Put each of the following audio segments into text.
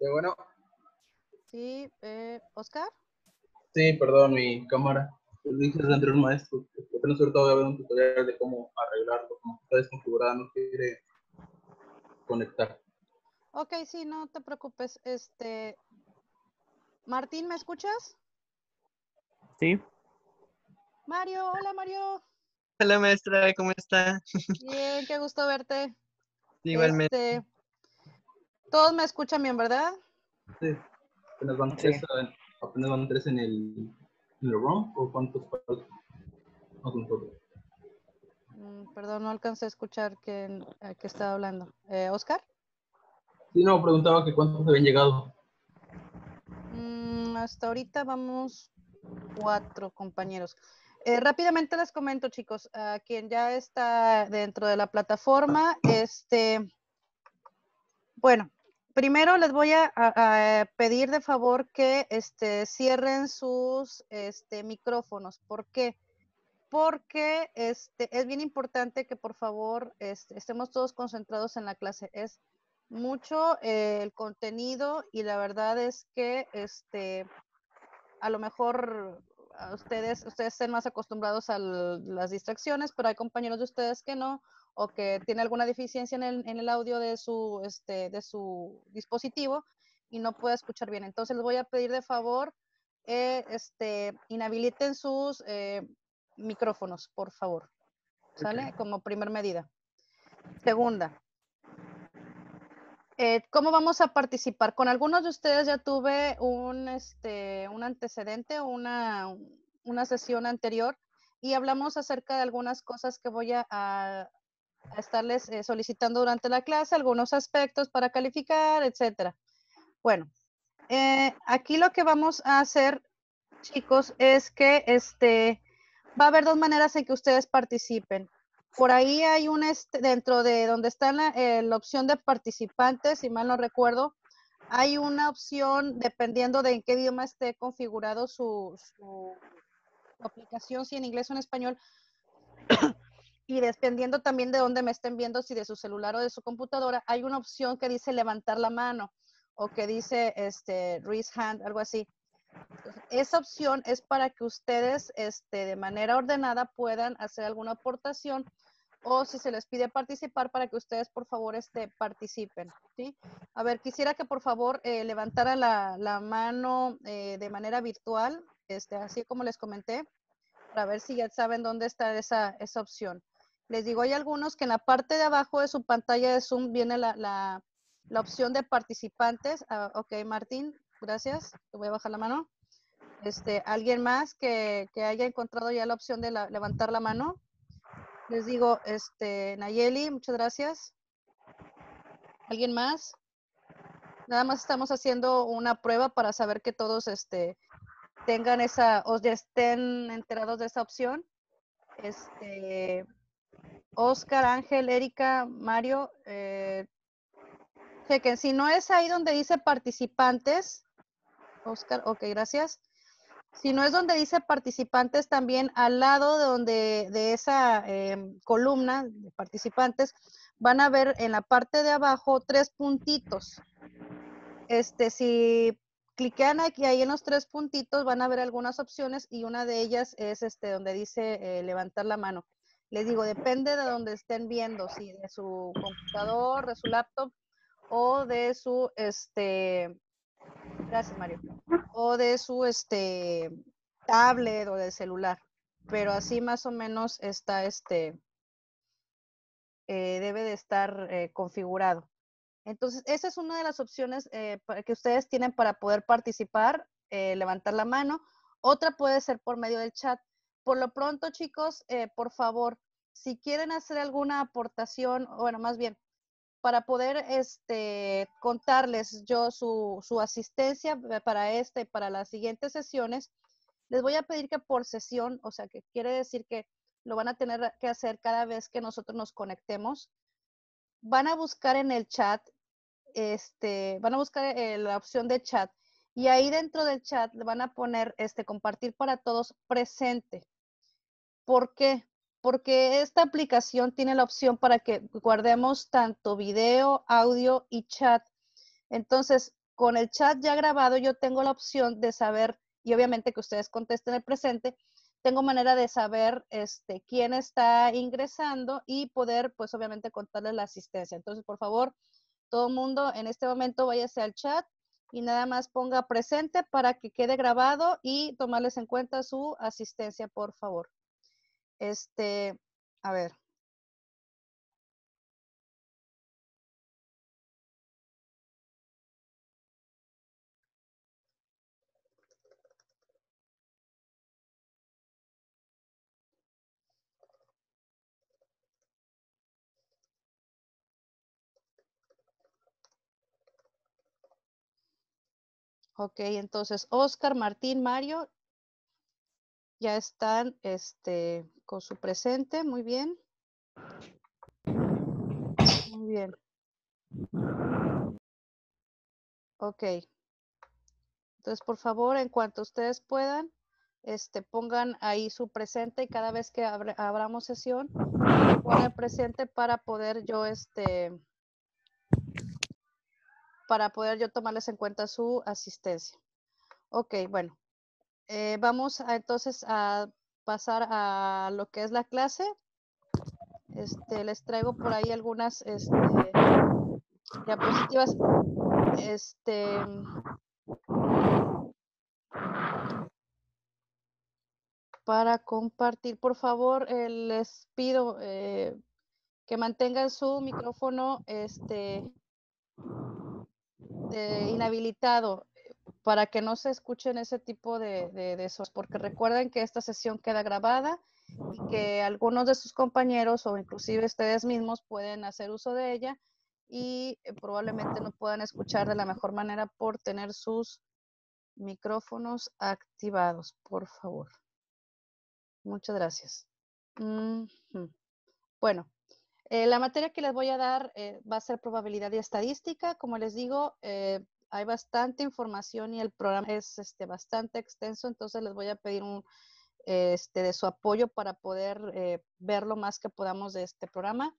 Sí, bueno. Sí, eh, Oscar. Sí, perdón, mi cámara. Dices entre un maestro. Apenas ahorita voy a ver un tutorial de cómo arreglarlo. Como está desconfigurada, no quiere conectar. Ok, sí, no te preocupes. Este, Martín, ¿me escuchas? Sí. Mario, hola Mario. Hola maestra, ¿cómo está? Bien, qué gusto verte. Igualmente. Este, todos me escuchan bien, ¿verdad? Sí. Apenas van tres, apenas van tres en el, en el ROM, o cuántos faltan? No, nosotros. Mm, perdón, no alcancé a escuchar que, a qué estaba hablando. Eh, ¿Oscar? Sí, no, preguntaba que cuántos habían llegado. Mm, hasta ahorita vamos cuatro compañeros. Eh, rápidamente les comento, chicos, a quien ya está dentro de la plataforma, este, bueno, primero les voy a, pedir de favor que este, cierren sus este, micrófonos. ¿Por qué? Porque este, es bien importante que por favor este, estemos todos concentrados en la clase. Es mucho eh, el contenido y la verdad es que este, a lo mejor ustedes, ustedes estén más acostumbrados a las distracciones, pero hay compañeros de ustedes que no, o que tienen alguna deficiencia en el, en el audio de su, este, de su dispositivo y no puede escuchar bien. Entonces les voy a pedir de favor, eh, este, inhabiliten sus eh, micrófonos, por favor. ¿Sale? Como primer medida. Segunda, eh, ¿Cómo vamos a participar? Con algunos de ustedes ya tuve un, este, un antecedente, una, una sesión anterior y hablamos acerca de algunas cosas que voy a, a- estarles eh, solicitando durante la clase, algunos aspectos para calificar, etcétera. Bueno, eh, aquí lo que vamos a hacer, chicos, es que este, va a haber dos maneras en que ustedes participen. Por ahí hay un, este, dentro de donde está la, eh, la opción de participantes, si mal no recuerdo, hay una opción dependiendo de en qué idioma esté configurado su aplicación, si en inglés o en español, y dependiendo también de dónde me estén viendo, si de su celular o de su computadora, hay una opción que dice levantar la mano o que dice este, raise hand, algo así. Esa opción es para que ustedes este, de manera ordenada puedan hacer alguna aportación o si se les pide participar para que ustedes por favor este, participen. ¿sí? A ver, quisiera que por favor eh, levantara la, la mano eh, de manera virtual, este, así como les comenté, para ver si ya saben dónde está esa, esa opción. Les digo, hay algunos que en la parte de abajo de su pantalla de Zoom viene la, la, la opción de participantes. Ah, ok, Martín, gracias. Te voy a bajar la mano. Este, ¿Alguien más que, que haya encontrado ya la opción de levantar la mano? Les digo, este, Nayeli, muchas gracias. ¿Alguien más? Nada más estamos haciendo una prueba para saber que todos este, tengan esa, o ya estén enterados de esa opción. Este, Oscar, Ángel, Erika, Mario, eh, chequen, si no es ahí donde dice participantes, Oscar, ok, gracias. Si no es donde dice participantes, también al lado de donde de esa em, columna de participantes, van a ver en la parte de abajo tres puntitos. Este, si cliquean aquí ahí en los tres puntitos, van a ver algunas opciones y una de ellas es este donde dice eh, levantar la mano. Les digo, depende de donde estén viendo, si de su computador, de su laptop o de su este gracias Mario o de su este tablet o de celular. Pero así más o menos está este eh, debe de estar eh, configurado. Entonces, esa es una de las opciones eh, que ustedes tienen para poder participar, levantar la mano. Otra puede ser por medio del chat. Por lo pronto, chicos, eh, por favor, si quieren hacer alguna aportación, bueno, más bien, para poder este, contarles yo su, su asistencia eh, para esta y para las siguientes sesiones, les voy a pedir que por sesión, o sea, que quiere decir que lo van a tener que hacer cada vez que nosotros nos conectemos, van a buscar en el chat, este, van a buscar eh, la opción de chat y ahí dentro del chat le van a poner este compartir para todos presente. ¿Por qué? Porque esta aplicación tiene la opción para que guardemos tanto video, audio y chat. Entonces, con el chat ya grabado yo tengo la opción de saber, y obviamente que ustedes contesten el presente, tengo manera de saber este, quién está ingresando y poder, pues obviamente, contarles la asistencia. Entonces, por favor, todo mundo en este momento váyase al chat y nada más ponga presente para que quede grabado y tomarles en cuenta su asistencia, por favor. Este, a ver. Ok, entonces Oscar, Martín, Mario, ya están este, con su presente, muy bien. Muy bien. Ok. Entonces, por favor, en cuanto ustedes puedan, este, pongan ahí su presente y cada vez que abramos sesión, pongan presente para poder yo, este, para poder yo tomarles en cuenta su asistencia. Ok, bueno. Eh, vamos entonces a pasar a lo que es la clase. Este, les traigo por ahí algunas este, diapositivas. Este, para compartir, por favor, eh, les pido eh, que mantengan su micrófono este, inhabilitado para que no se escuchen ese tipo de, de, esos, porque recuerden que esta sesión queda grabada y que algunos de sus compañeros o inclusive ustedes mismos pueden hacer uso de ella y eh, probablemente no puedan escuchar de la mejor manera por tener sus micrófonos activados, por favor. Muchas gracias. Bueno, eh, la materia que les voy a dar eh, va a ser probabilidad y estadística. Como les digo, eh, hay bastante información y el programa es este, bastante extenso, entonces les voy a pedir este, de su apoyo para poder ver lo más que podamos de este programa.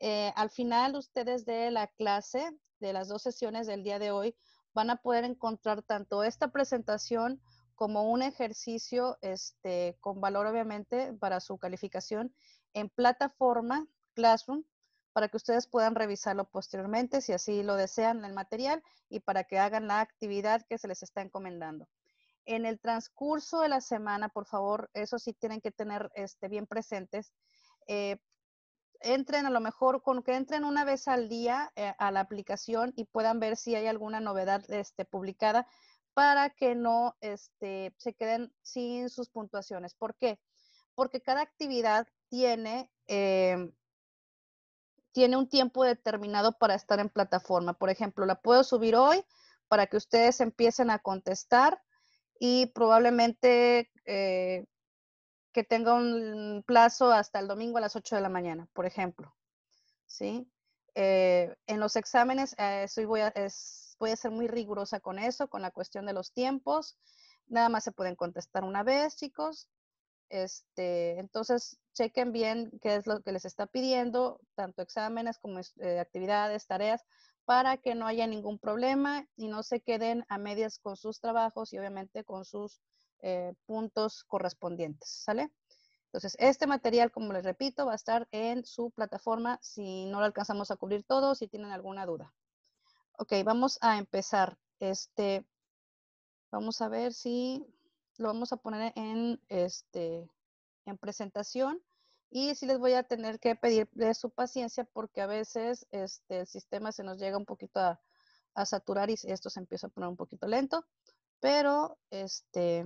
al final, ustedes de la clase, de las dos sesiones del día de hoy, van a poder encontrar tanto esta presentación como un ejercicio este, con valor, obviamente, para su calificación en plataforma Classroom para que ustedes puedan revisarlo posteriormente si así lo desean el material y para que hagan la actividad que se les está encomendando. En el transcurso de la semana, por favor, eso sí tienen que tener este, bien presentes. Eh, entren a lo mejor con que entren una vez al día eh, a la aplicación y puedan ver si hay alguna novedad este, publicada para que no este, se queden sin sus puntuaciones. ¿Por qué? Porque cada actividad tiene eh, tiene un tiempo determinado para estar en plataforma. Por ejemplo, la puedo subir hoy para que ustedes empiecen a contestar y probablemente eh, que tenga un plazo hasta el domingo a las 8 de la mañana, por ejemplo. ¿Sí? Eh, en los exámenes eh, voy, a, voy a ser muy rigurosa con eso, con la cuestión de los tiempos. Nada más se pueden contestar una vez, chicos. Este, entonces, chequen bien qué es lo que les está pidiendo, tanto exámenes como eh, actividades, tareas, para que no haya ningún problema y no se queden a medias con sus trabajos y obviamente con sus eh, puntos correspondientes, ¿sale? Entonces, este material, como les repito, va a estar en su plataforma si no lo alcanzamos a cubrir todo, si tienen alguna duda. Ok, vamos a empezar. Este, vamos a ver si lo vamos a poner en, este, en presentación y sí les voy a tener que pedir de su paciencia porque a veces este, el sistema se nos llega un poquito a, saturar y esto se empieza a poner un poquito lento, pero este,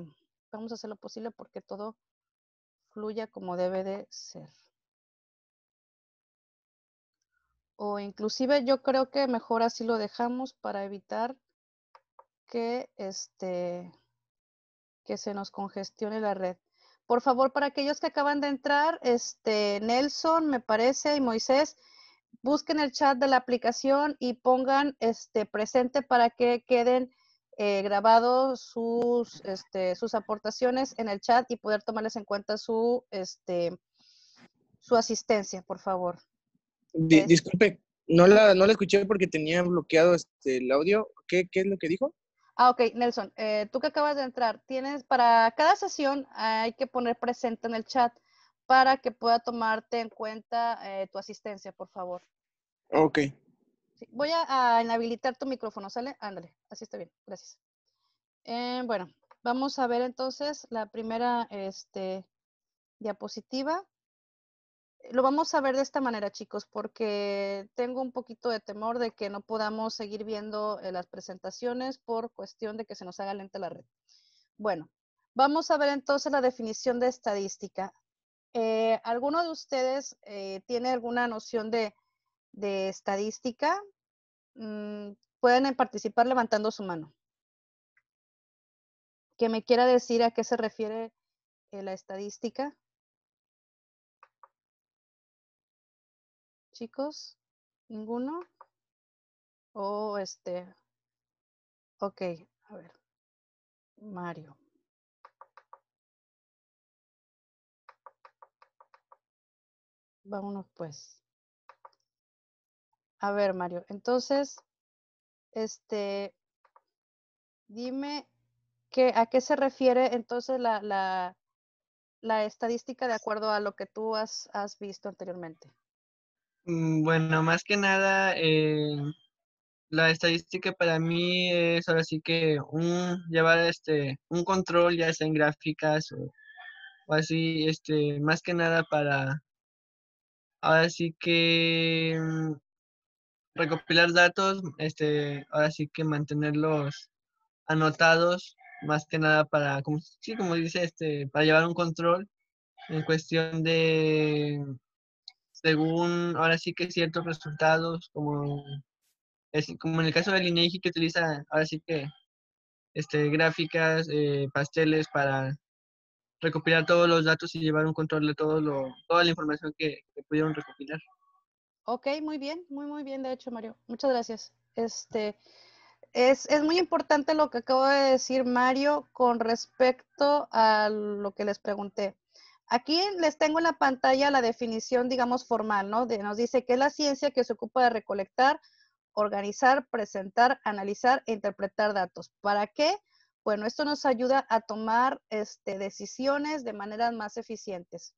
vamos a hacer lo posible porque todo fluya como debe de ser. O inclusive yo creo que mejor así lo dejamos para evitar que este que se nos congestione la red. Por favor, para aquellos que acaban de entrar, este Nelson, me parece, y Moisés, busquen el chat de la aplicación y pongan este presente para que queden eh, grabados sus, este, sus aportaciones en el chat y poder tomarles en cuenta su, este, su asistencia, por favor. disculpe, No la, no la escuché porque tenía bloqueado este, el audio. ¿Qué, ¿Qué es lo que dijo? Ah, ok, Nelson, eh, tú que acabas de entrar, tienes para cada sesión hay que poner presente en el chat para que pueda tomarte en cuenta eh, tu asistencia, por favor. Ok. Sí, voy a, a, inhabilitar tu micrófono, ¿sale? Ándale, así está bien, gracias. Eh, bueno, vamos a ver entonces la primera este, diapositiva. Lo vamos a ver de esta manera, chicos, porque tengo un poquito de temor de que no podamos seguir viendo eh, las presentaciones por cuestión de que se nos haga lenta la red. Bueno, vamos a ver entonces la definición de estadística. Eh, ¿Alguno de ustedes eh, tiene alguna noción de, de estadística? Mm, pueden participar levantando su mano. Que me quiera decir a qué se refiere eh, la estadística. Chicos, ninguno. O este. Ok, a ver. Mario. Vámonos pues. A ver, Mario. Entonces, este, dime que, a qué se refiere entonces la, la, la, estadística de acuerdo a lo que tú has, has visto anteriormente. Mm, bueno, más que nada, eh, la estadística para mí es ahora sí que un llevar este un control ya sea en gráficas o, así, este, más que nada para ahora sí que mm, recopilar datos, este, ahora sí que mantenerlos anotados, más que nada para, como, sí, como dice, este, para llevar un control en cuestión de, según, ahora sí que ciertos resultados, como, es, como en el caso del INEGI que utiliza, ahora sí que, este, gráficas, eh, pasteles para recopilar todos los datos y llevar un control de todo lo, toda la información que, pudieron recopilar. Ok, muy bien, muy, muy bien, de hecho, Mario. Muchas gracias. Este, es, es, muy importante lo que acabo de decir, Mario, con respecto a lo que les pregunté. Aquí les tengo en la pantalla la definición, digamos, formal, ¿no? De, nos dice que es la ciencia que se ocupa de recolectar, organizar, presentar, analizar e interpretar datos. ¿Para qué? Bueno, esto nos ayuda a tomar este, decisiones de maneras más eficientes.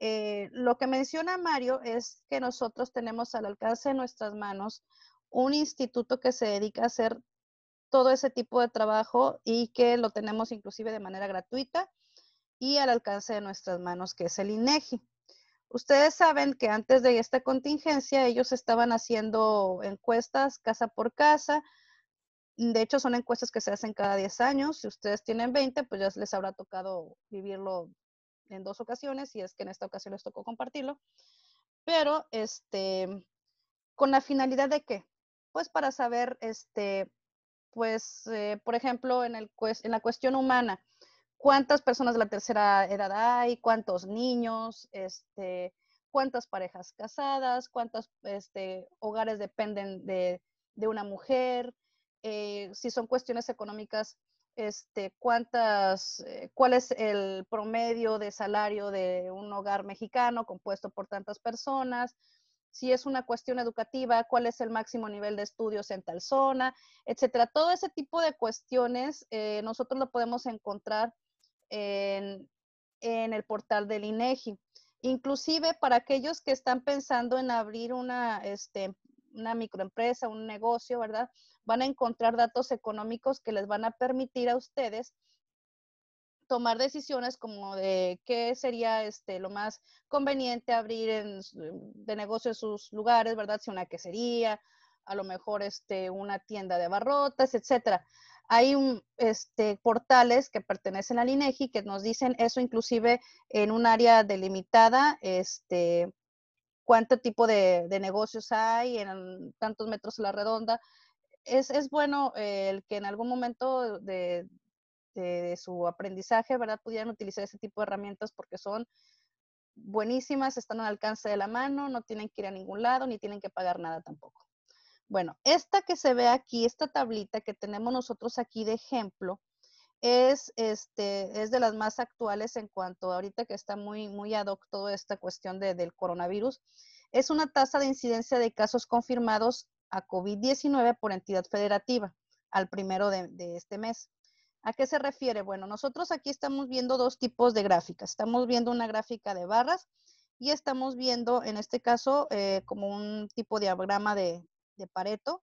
Eh, lo que menciona Mario es que nosotros tenemos al alcance de nuestras manos un instituto que se dedica a hacer todo ese tipo de trabajo y que lo tenemos inclusive de manera gratuita y al alcance de nuestras manos, que es el INEGI. Ustedes saben que antes de esta contingencia ellos estaban haciendo encuestas casa por casa. De hecho, son encuestas que se hacen cada 10 años. Si ustedes tienen 20, pues ya les habrá tocado vivirlo en dos ocasiones, y es que en esta ocasión les tocó compartirlo, pero este, con la finalidad de qué? Pues para saber, este, pues, eh, por ejemplo, en, el, en la cuestión humana, cuántas personas de la tercera edad hay, cuántos niños, este, cuántas parejas casadas, cuántos este, hogares dependen de, de una mujer, eh, si son cuestiones económicas, este, cuántas, eh, cuál es el promedio de salario de un hogar mexicano compuesto por tantas personas, si es una cuestión educativa, cuál es el máximo nivel de estudios en tal zona, etcétera. Todo ese tipo de cuestiones eh, nosotros lo podemos encontrar en, el portal del INEGI. Inclusive para aquellos que están pensando en abrir una, este, una microempresa, un negocio, ¿verdad? van a encontrar datos económicos que les van a permitir a ustedes tomar decisiones como de qué sería este, lo más conveniente abrir en, de negocio en sus lugares, ¿verdad? Si una quesería, a lo mejor este, una tienda de abarrotes, etcétera. Hay un, este, portales que pertenecen al INEGI que nos dicen eso inclusive en un área delimitada, este, cuánto tipo de, negocios hay en tantos metros a la redonda, es, bueno eh, el que en algún momento de, de, de, su aprendizaje, ¿verdad? Pudieran utilizar ese tipo de herramientas porque son buenísimas, están al alcance de la mano, no tienen que ir a ningún lado ni tienen que pagar nada tampoco. Bueno, esta que se ve aquí, esta tablita que tenemos nosotros aquí de ejemplo, es, este, es de las más actuales en cuanto ahorita que está muy, muy ad hoc esta cuestión de, del coronavirus. es una tasa de incidencia de casos confirmados a COVID-19 por entidad federativa al primero de, este mes. ¿A qué se refiere? Bueno, nosotros aquí estamos viendo dos tipos de gráficas. Estamos viendo una gráfica de barras y estamos viendo, en este caso, eh, como un tipo de diagrama de, de Pareto,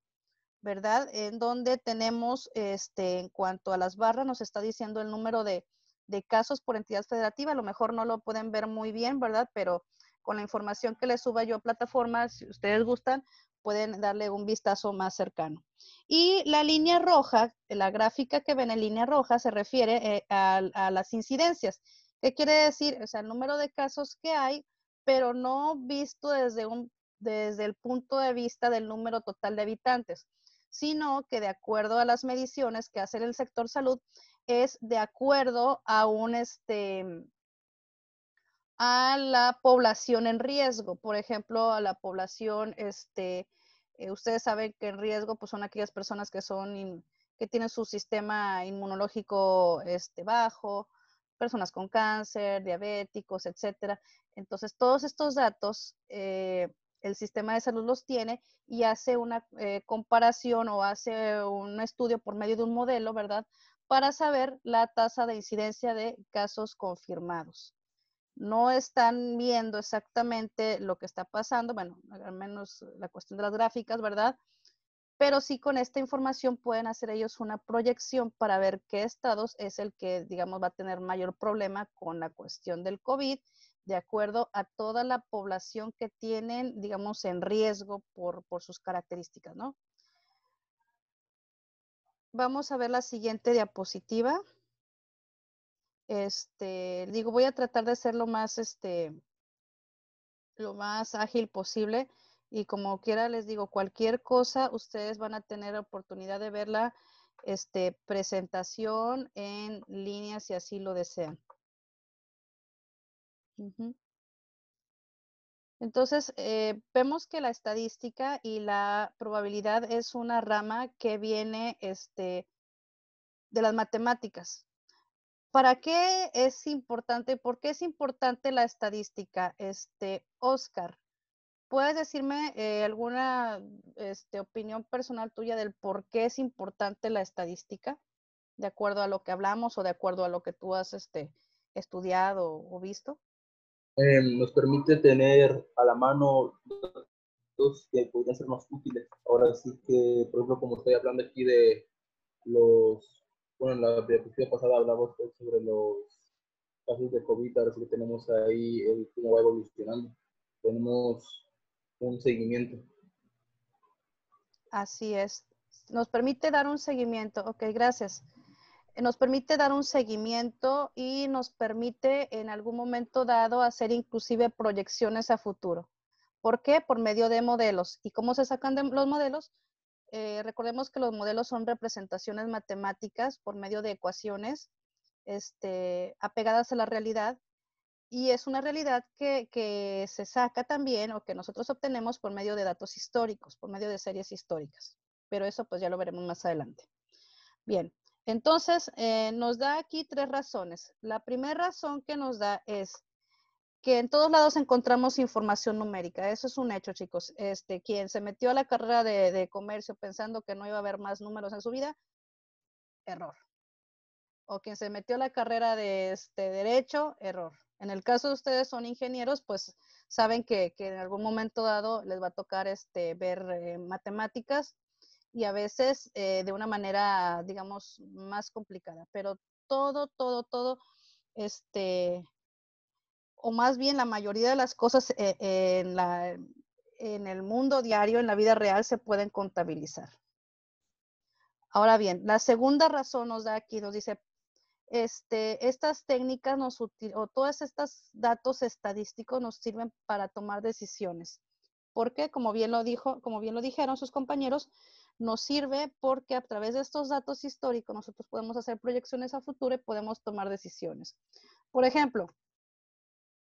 ¿verdad? En donde tenemos, este, en cuanto a las barras, nos está diciendo el número de, de casos por entidad federativa. A lo mejor no lo pueden ver muy bien, ¿verdad? Pero con la información que les suba yo a plataformas, si ustedes gustan, pueden darle un vistazo más cercano. Y la línea roja, la gráfica que ven en línea roja, se refiere eh, a, las incidencias. ¿Qué quiere decir? O sea, el número de casos que hay, pero no visto desde, un, desde el punto de vista del número total de habitantes, sino que de acuerdo a las mediciones que hace el sector salud, es de acuerdo a un, este, a la población en riesgo. Por ejemplo, a la población, este, eh, ustedes saben que en riesgo pues, son aquellas personas que son que tienen su sistema inmunológico este, bajo, personas con cáncer, diabéticos, etcétera. Entonces, todos estos datos, eh, el sistema de salud los tiene y hace una eh, comparación o hace un estudio por medio de un modelo, ¿verdad? Para saber la tasa de incidencia de casos confirmados no están viendo exactamente lo que está pasando, bueno, al menos la cuestión de las gráficas, ¿verdad? Pero sí con esta información pueden hacer ellos una proyección para ver qué estados es el que, digamos, va a tener mayor problema con la cuestión del COVID, de acuerdo a toda la población que tienen, digamos, en riesgo por, por sus características, ¿no? Vamos a ver la siguiente diapositiva. Este, digo, voy a tratar de ser lo más, este, lo más ágil posible. Y como quiera les digo, cualquier cosa, ustedes van a tener oportunidad de ver la este, presentación en línea si así lo desean. Entonces, eh, vemos que la estadística y la probabilidad es una rama que viene este, de las matemáticas. ¿Para qué es importante? ¿Por qué es importante la estadística? Este, Oscar, ¿puedes decirme eh, alguna este, opinión personal tuya del por qué es importante la estadística? De acuerdo a lo que hablamos o de acuerdo a lo que tú has este, estudiado o visto. Eh, nos permite tener a la mano datos que podrían ser más útiles. Ahora sí que, por ejemplo, como estoy hablando aquí de los bueno, en la diapositiva pasada hablamos pues, sobre los casos de COVID, ahora sí que tenemos ahí el cómo va evolucionando. Tenemos un seguimiento. Así es. Nos permite dar un seguimiento. Ok, gracias. Nos permite dar un seguimiento y nos permite en algún momento dado hacer inclusive proyecciones a futuro. ¿Por qué? Por medio de modelos. ¿Y cómo se sacan de los modelos? Eh, recordemos que los modelos son representaciones matemáticas por medio de ecuaciones este, apegadas a la realidad y es una realidad que, que, se saca también o que nosotros obtenemos por medio de datos históricos, por medio de series históricas. Pero eso pues ya lo veremos más adelante. Bien, entonces eh, nos da aquí tres razones. La primera razón que nos da es que en todos lados encontramos información numérica. Eso es un hecho, chicos. Este, quien se metió a la carrera de, comercio pensando que no iba a haber más números en su vida, error. O quien se metió a la carrera de este, derecho, error. En el caso de ustedes son ingenieros, pues saben que, en algún momento dado les va a tocar este, ver eh, matemáticas y a veces eh, de una manera, digamos, más complicada. Pero todo, todo, todo, este, o más bien la mayoría de las cosas eh, en, la, en el mundo diario, en la vida real, se pueden contabilizar. Ahora bien, la segunda razón nos da aquí, nos dice, este, estas técnicas nos o todos estos datos estadísticos nos sirven para tomar decisiones. Porque, como bien lo dijo, como bien lo dijeron sus compañeros, nos sirve porque a través de estos datos históricos nosotros podemos hacer proyecciones a futuro y podemos tomar decisiones. Por ejemplo,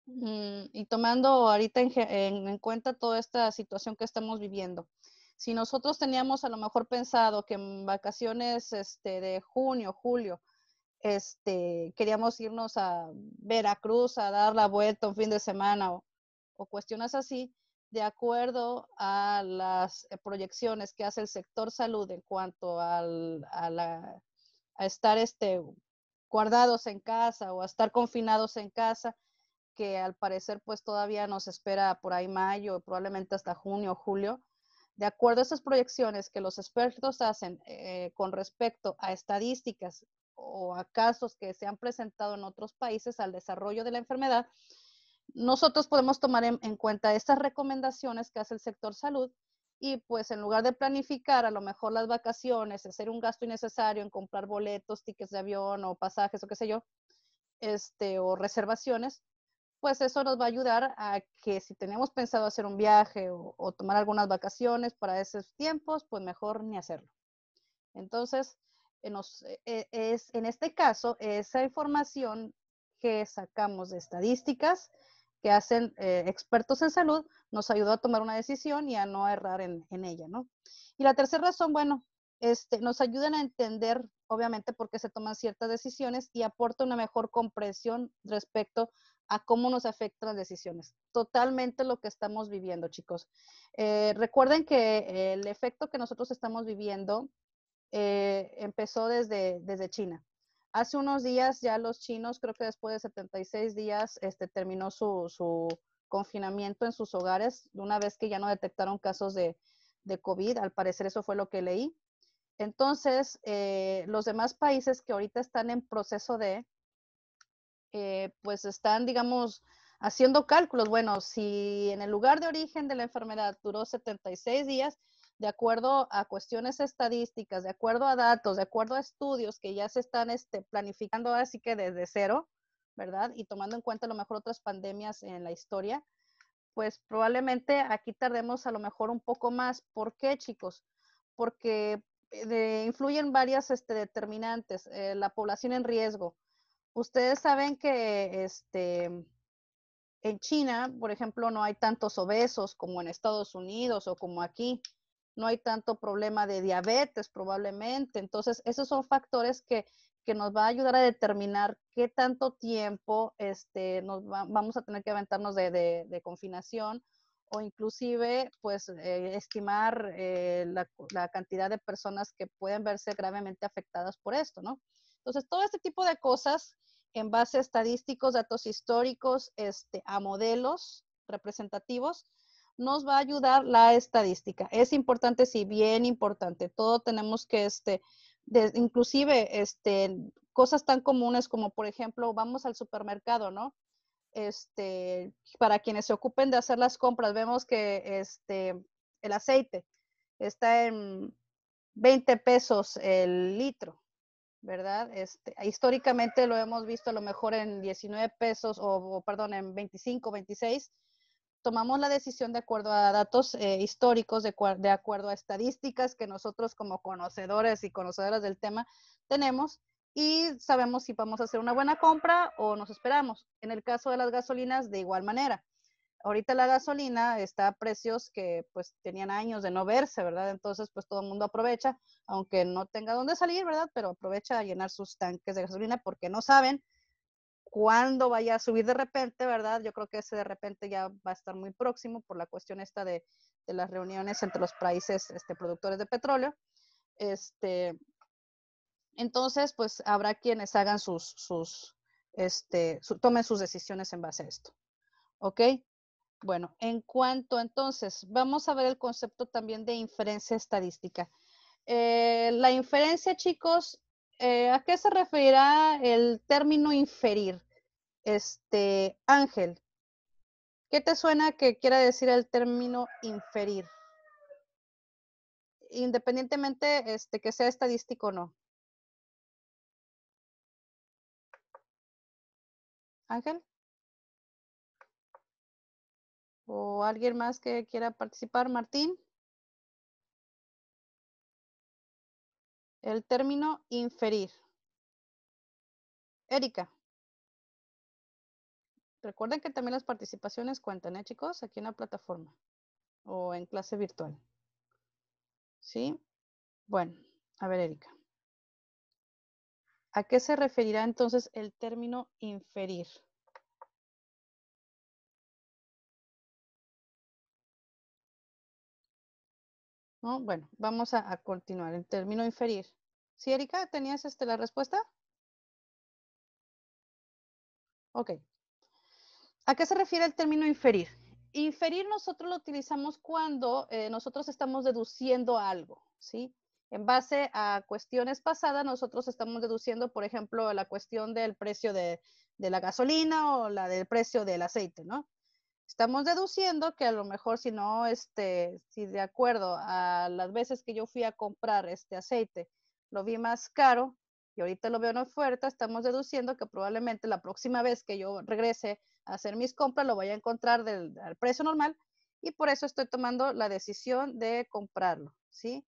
Mm, y tomando ahorita en, cuenta toda esta situación que estamos viviendo, si nosotros teníamos a lo mejor pensado que en vacaciones este, de junio, julio, este, queríamos irnos a Veracruz a dar la vuelta un fin de semana o, o cuestiones así, de acuerdo a las eh, proyecciones que hace el sector salud en cuanto al, a, estar este, guardados en casa o a estar confinados en casa, que al parecer pues todavía nos espera por ahí mayo, probablemente hasta junio o julio, de acuerdo a esas proyecciones que los expertos hacen eh, con respecto a estadísticas o a casos que se han presentado en otros países al desarrollo de la enfermedad, nosotros podemos tomar en, cuenta estas recomendaciones que hace el sector salud y pues en lugar de planificar a lo mejor las vacaciones, hacer un gasto innecesario en comprar boletos, tickets de avión o pasajes o qué sé yo, este, o reservaciones, pues eso nos va a ayudar a que si tenemos pensado hacer un viaje o, tomar algunas vacaciones para esos tiempos, pues mejor ni hacerlo. Entonces, en, eh, es, en este caso, esa información que sacamos de estadísticas, que hacen eh, expertos en salud, nos ayudó a tomar una decisión y a no errar en, ella, ¿no? Y la tercera razón, bueno, este, nos ayudan a entender, obviamente, por qué se toman ciertas decisiones y aporta una mejor comprensión respecto a cómo nos afectan las decisiones. Totalmente lo que estamos viviendo, chicos. Eh, recuerden que el efecto que nosotros estamos viviendo eh, empezó desde, desde China. Hace unos días ya los chinos, creo que después de 76 días, este, terminó su, confinamiento en sus hogares, una vez que ya no detectaron casos de, COVID. Al parecer eso fue lo que leí. Entonces, eh, los demás países que ahorita están en proceso de, eh, pues están, digamos, haciendo cálculos. Bueno, si en el lugar de origen de la enfermedad duró 76 días, de acuerdo a cuestiones estadísticas, de acuerdo a datos, de acuerdo a estudios que ya se están este, planificando así que desde cero, ¿verdad? Y tomando en cuenta a lo mejor otras pandemias en la historia, pues probablemente aquí tardemos a lo mejor un poco más. ¿Por qué, chicos? Porque eh, influyen varias este, determinantes. Eh, la población en riesgo. Ustedes saben que este, en China, por ejemplo, no hay tantos obesos como en Estados Unidos o como aquí no hay tanto problema de diabetes probablemente. Entonces, esos son factores que, nos va a ayudar a determinar qué tanto tiempo este, nos vamos a tener que aventarnos de, confinación o inclusive pues eh, estimar eh, la, la, cantidad de personas que pueden verse gravemente afectadas por esto, ¿no? Entonces, todo este tipo de cosas en base a estadísticos, datos históricos, este, a modelos representativos, nos va a ayudar la estadística. Es importante, sí, bien importante. Todo tenemos que, este, inclusive, este, cosas tan comunes como, por ejemplo, vamos al supermercado, ¿no? Este, para quienes se ocupen de hacer las compras, vemos que este, el aceite está en 20 pesos el litro, ¿verdad? Este, históricamente lo hemos visto a lo mejor en 19 pesos o, perdón, en 25, 26 tomamos la decisión de acuerdo a datos eh, históricos, de, de, acuerdo a estadísticas que nosotros como conocedores y conocedoras del tema tenemos y sabemos si vamos a hacer una buena compra o nos esperamos. En el caso de las gasolinas, de igual manera. Ahorita la gasolina está a precios que pues tenían años de no verse, ¿verdad? Entonces pues todo el mundo aprovecha, aunque no tenga dónde salir, ¿verdad? Pero aprovecha a llenar sus tanques de gasolina porque no saben cuándo vaya a subir de repente, ¿verdad? Yo creo que ese de repente ya va a estar muy próximo por la cuestión esta de, las reuniones entre los países este, productores de petróleo. Este, entonces, pues habrá quienes hagan sus, sus, este, tomen sus decisiones en base a esto. ¿Ok? Bueno, en cuanto entonces, vamos a ver el concepto también de inferencia estadística. Eh, la inferencia, chicos, eh, ¿a qué se referirá el término inferir? Este, Ángel, ¿qué te suena que quiera decir el término inferir? Independientemente este, que sea estadístico o no. Ángel. ¿O alguien más que quiera participar? Martín. El término inferir. Erika. Recuerden que también las participaciones cuentan, ¿eh, chicos? Aquí en la plataforma o en clase virtual. ¿Sí? Bueno, a ver, Erika. ¿A qué se referirá entonces el término inferir? ¿No? Bueno, vamos a, continuar. En término inferir. ¿Sí, Erika? ¿Tenías este, la respuesta? Ok. ¿A qué se refiere el término inferir? Inferir nosotros lo utilizamos cuando eh, nosotros estamos deduciendo algo, ¿sí? En base a cuestiones pasadas, nosotros estamos deduciendo, por ejemplo, la cuestión del precio de la gasolina o la del precio del aceite, ¿no? Estamos deduciendo que a lo mejor si no, este, si de acuerdo a las veces que yo fui a comprar este aceite, lo vi más caro y ahorita lo veo en oferta, estamos deduciendo que probablemente la próxima vez que yo regrese a hacer mis compras lo voy a encontrar del, al precio normal y por eso estoy tomando la decisión de comprarlo, ¿sí?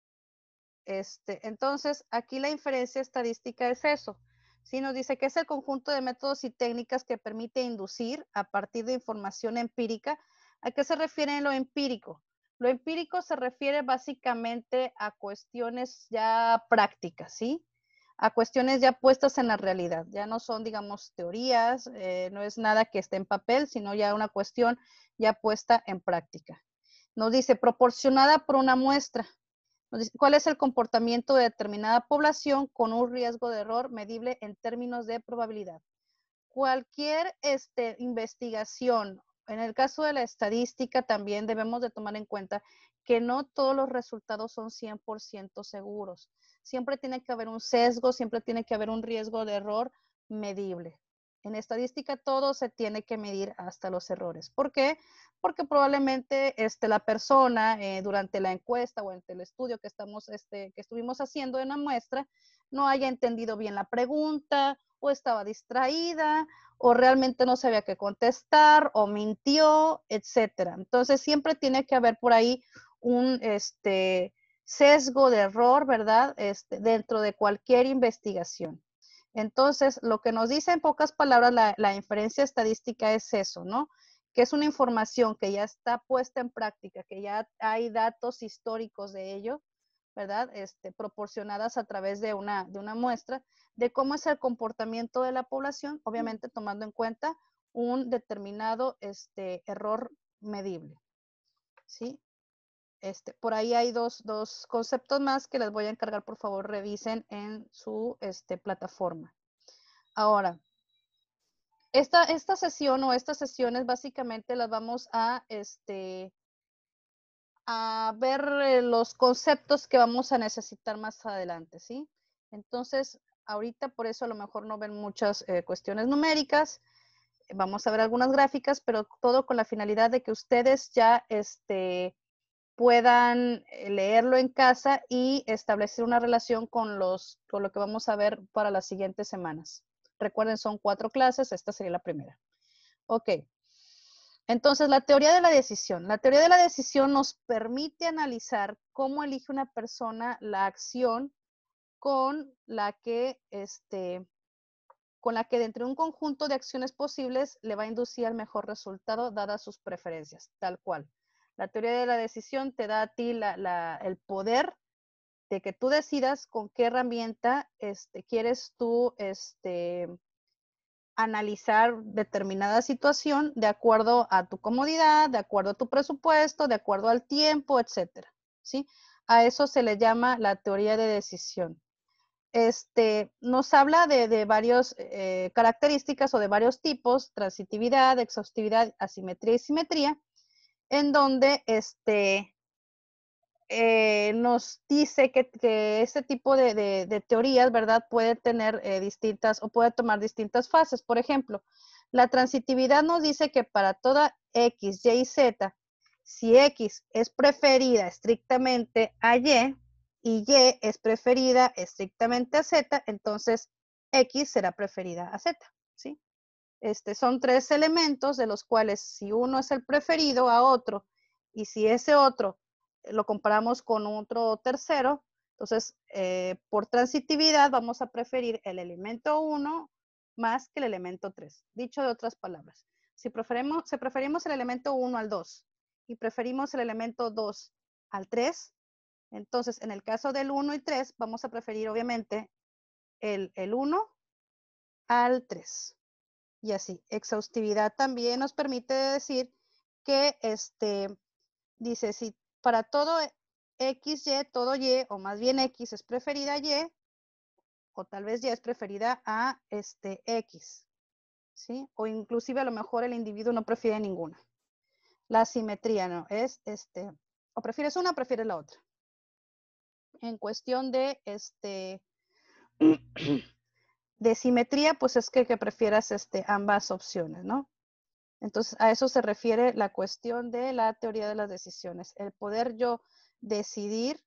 Este, entonces, aquí la inferencia estadística es eso. Sí, nos dice que es el conjunto de métodos y técnicas que permite inducir a partir de información empírica. ¿A qué se refiere lo empírico? Lo empírico se refiere básicamente a cuestiones ya prácticas, ¿sí? A cuestiones ya puestas en la realidad. Ya no son, digamos, teorías, eh, no es nada que esté en papel, sino ya una cuestión ya puesta en práctica. Nos dice, proporcionada por una muestra. ¿Cuál es el comportamiento de determinada población con un riesgo de error medible en términos de probabilidad? Cualquier este, investigación en el caso de la estadística también debemos de tomar en cuenta que no todos los resultados son 100% seguros. Siempre tiene que haber un sesgo, siempre tiene que haber un riesgo de error medible. En estadística todo se tiene que medir hasta los errores. ¿Por qué? Porque probablemente este, la persona eh, durante la encuesta o en el estudio que, estamos, este, que estuvimos haciendo en la muestra no haya entendido bien la pregunta o estaba distraída o realmente no sabía qué contestar o mintió, etcétera. Entonces siempre tiene que haber por ahí un este, sesgo de error, ¿verdad? Este, dentro de cualquier investigación. Entonces, lo que nos dice en pocas palabras la, la inferencia estadística es eso, ¿no? Que es una información que ya está puesta en práctica, que ya hay datos históricos de ello, ¿verdad? Este, proporcionadas a través de una, de una muestra de cómo es el comportamiento de la población, obviamente tomando en cuenta un determinado este, error medible. ¿Sí? Este, por ahí hay dos, dos, conceptos más que les voy a encargar, por favor, revisen en su este, plataforma. Ahora, esta, esta sesión o estas sesiones básicamente las vamos a, este, a ver eh, los conceptos que vamos a necesitar más adelante, ¿sí? Entonces, ahorita por eso a lo mejor no ven muchas eh, cuestiones numéricas. Vamos a ver algunas gráficas, pero todo con la finalidad de que ustedes ya este, puedan eh, leerlo en casa y establecer una relación con, los, con lo que vamos a ver para las siguientes semanas. Recuerden, son cuatro clases, esta sería la primera. Ok. Entonces, la teoría de la decisión. La teoría de la decisión nos permite analizar cómo elige una persona la acción con la que, este, con la que de un conjunto de acciones posibles le va a inducir al mejor resultado dadas sus preferencias, tal cual. La teoría de la decisión te da a ti el poder de que tú decidas con qué herramienta este, quieres tú este, analizar determinada situación de acuerdo a tu comodidad, de acuerdo a tu presupuesto, de acuerdo al tiempo, etcétera. ¿sí? A eso se le llama la teoría de decisión este, nos habla de, varias eh, características o de varios tipos, transitividad, exhaustividad, asimetría y simetría, en donde este, eh, nos dice que, que este tipo de, teorías, ¿verdad? Puede tener eh, distintas o puede tomar distintas fases. Por ejemplo, la transitividad nos dice que para toda X, Y y Z, si X es preferida estrictamente a Y, y Y es preferida estrictamente a Z, entonces X será preferida a Z, ¿sí? Este, son tres elementos de los cuales si uno es el preferido a otro y si ese otro lo comparamos con otro tercero, entonces eh, por transitividad vamos a preferir el elemento 1 más que el elemento 3. Dicho de otras palabras, si preferimos, el elemento 1 al 2 y preferimos el elemento 2 al 3, entonces, en el caso del 1 y 3, vamos a preferir obviamente el, el 1 al 3. Y así, exhaustividad también nos permite decir que, este, dice, si para todo XY, todo Y, o más bien X es preferida a Y, o tal vez Y es preferida a este X, ¿sí? O inclusive a lo mejor el individuo no prefiere ninguna. La simetría, ¿no? Es este, o prefieres una o prefieres la otra. En cuestión de este, de simetría, pues es que, prefieras este, ambas opciones, ¿no? Entonces, a eso se refiere la cuestión de la teoría de las decisiones, el poder yo decidir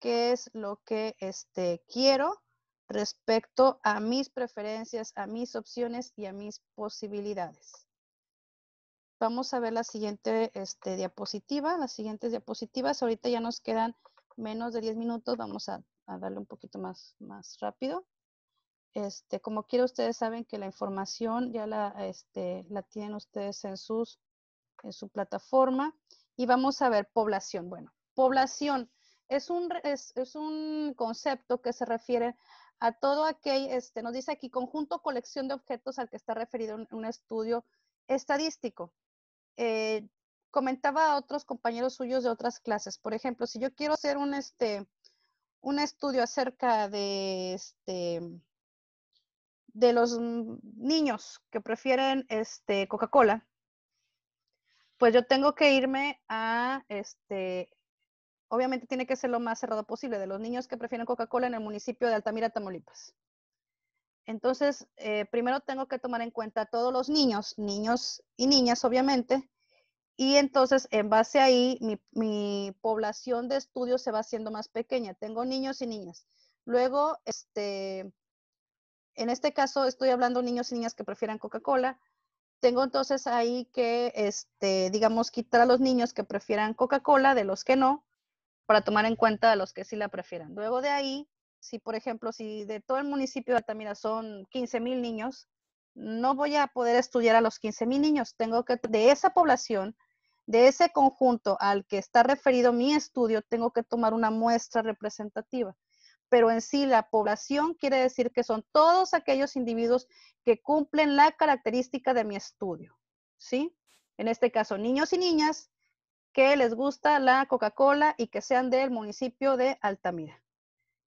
qué es lo que este, quiero respecto a mis preferencias, a mis opciones y a mis posibilidades. Vamos a ver la siguiente este, diapositiva, las siguientes diapositivas. Ahorita ya nos quedan menos de 10 minutos, vamos a, darle un poquito más, más rápido. Este, como quiera, ustedes saben que la información ya la, este, tienen ustedes en, su plataforma. Y vamos a ver población. Bueno, población es un, es, un concepto que se refiere a todo aquel, este, nos dice aquí, conjunto colección de objetos al que está referido un, un estudio estadístico. Eh, comentaba a otros compañeros suyos de otras clases. Por ejemplo, si yo quiero hacer un, este, un estudio acerca de, este, de los niños que prefieren este, Coca-Cola, pues yo tengo que irme a, este, obviamente tiene que ser lo más cerrado posible, de los niños que prefieren Coca-Cola en el municipio de Altamira, Tamaulipas. Entonces, eh, primero tengo que tomar en cuenta todos los niños, niños y niñas, obviamente, y entonces, en base ahí, mi, mi, población de estudios se va haciendo más pequeña. Tengo niños y niñas. Luego, este, en este caso estoy hablando niños y niñas que prefieran Coca-Cola. Tengo entonces ahí que, este, digamos, quitar a los niños que prefieran Coca-Cola de los que no, para tomar en cuenta a los que sí la prefieran. Luego de ahí, si por ejemplo, si de todo el municipio de Altamira son 15 mil niños, no voy a poder estudiar a los 15 mil niños. Tengo que, de esa población, de ese conjunto al que está referido mi estudio, tengo que tomar una muestra representativa pero en sí la población quiere decir que son todos aquellos individuos que cumplen la característica de mi estudio, ¿sí? En este caso, niños y niñas que les gusta la Coca-Cola y que sean del municipio de Altamira.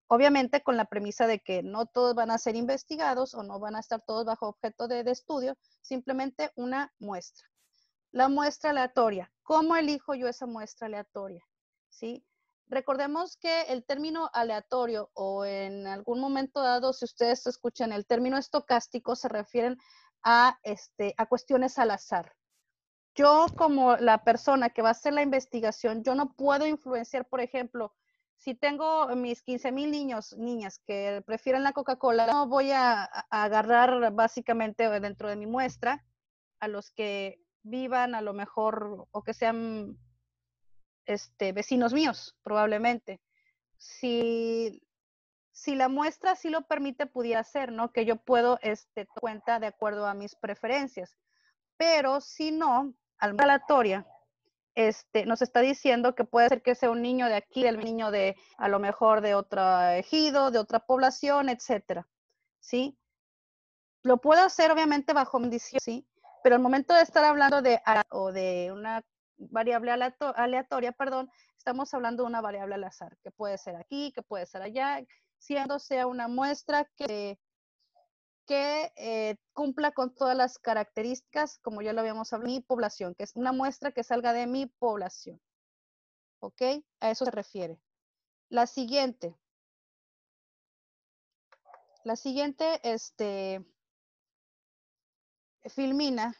Obviamente con la premisa de que no todos van a ser investigados o no van a estar todos bajo objeto de, estudio, simplemente una muestra. La muestra aleatoria. ¿Cómo elijo yo esa muestra aleatoria? ¿Sí? Recordemos que el término aleatorio o en algún momento dado, si ustedes escuchan el término estocástico, se refieren a, este, a cuestiones al azar. Yo como la persona que va a hacer la investigación, yo no puedo influenciar, por ejemplo, si tengo mis 15 mil niños, niñas que prefieren la Coca-Cola, no voy a, a, agarrar básicamente dentro de mi muestra a los que vivan a lo mejor o que sean este, vecinos míos, probablemente. Si, si la muestra sí lo permite, pudiera ser, ¿no? Que yo puedo este, cuenta de acuerdo a mis preferencias. Pero si no, al aleatoria, este, nos está diciendo que puede ser que sea un niño de aquí, el niño de a lo mejor de otro ejido, de otra población, etcétera. ¿Sí? Lo puedo hacer obviamente bajo condición, ¿sí? Pero al momento de estar hablando de o de una variable aleatoria, perdón, estamos hablando de una variable al azar, que puede ser aquí, que puede ser allá, siendo sea una muestra que, eh, cumpla con todas las características, como ya lo habíamos hablado, mi población, que es una muestra que salga de mi población. ¿Ok? A eso se refiere. La siguiente. La siguiente, este, Filmina,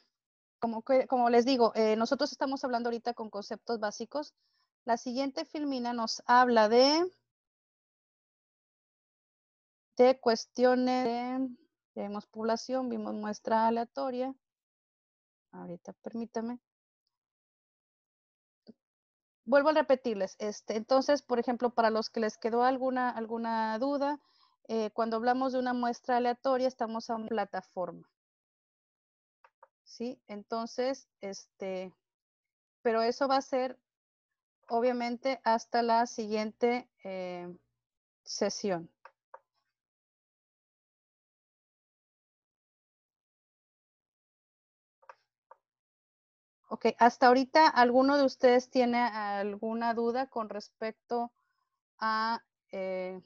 como, les digo, eh, nosotros estamos hablando ahorita con conceptos básicos. La siguiente filmina nos habla de, de cuestiones de, vemos población, vimos muestra aleatoria. Ahorita permítame. Vuelvo a repetirles. Este, entonces, por ejemplo, para los que les quedó alguna, alguna duda, eh, cuando hablamos de una muestra aleatoria, estamos en plataforma. ¿Sí? Entonces, este, pero eso va a ser obviamente hasta la siguiente eh, sesión. Ok, hasta ahorita, ¿alguno de ustedes tiene alguna duda con respecto a eh,